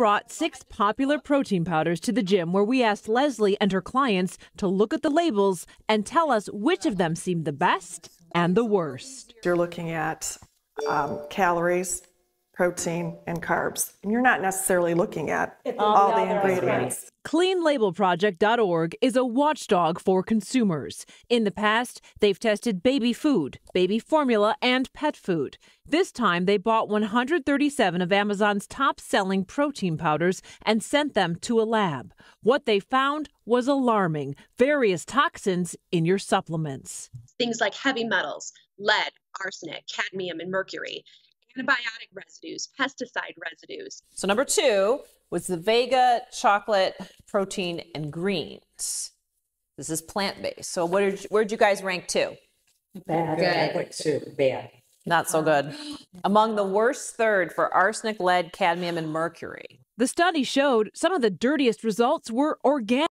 brought six popular protein powders to the gym where we asked Leslie and her clients to look at the labels and tell us which of them seemed the best and the worst. You're looking at um, calories, protein, and carbs. And you're not necessarily looking at all the ingredients. CleanLabelProject.org is a watchdog for consumers. In the past, they've tested baby food, baby formula, and pet food. This time, they bought 137 of Amazon's top selling protein powders and sent them to a lab. What they found was alarming various toxins in your supplements. Things like heavy metals, lead, arsenic, cadmium, and mercury antibiotic residues, pesticide residues. So number two was the Vega chocolate protein and greens. This is plant-based. So what did, where'd you guys rank two? Bad. Good. I went to bad. Not so good. Among the worst third for arsenic, lead, cadmium, and mercury. The study showed some of the dirtiest results were organic.